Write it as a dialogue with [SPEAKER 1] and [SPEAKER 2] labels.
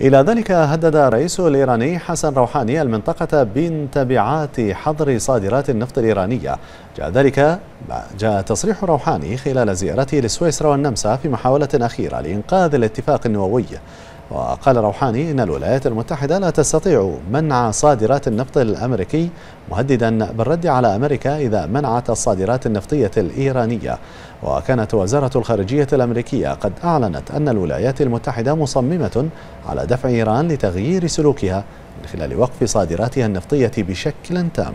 [SPEAKER 1] إلى ذلك هدد الرئيس الإيراني حسن روحاني المنطقة بانتباعات حظر صادرات النفط الإيرانية. جاء ذلك جاء تصريح روحاني خلال زيارته لسويسرا والنمسا في محاولة أخيرة لإنقاذ الاتفاق النووي. وقال روحاني إن الولايات المتحدة لا تستطيع منع صادرات النفط الأمريكي مهددا بالرد على أمريكا إذا منعت الصادرات النفطية الإيرانية. وكانت وزارة الخارجية الأمريكية قد أعلنت أن الولايات المتحدة مصممة على دفع إيران لتغيير سلوكها من خلال وقف صادراتها النفطية بشكل تام.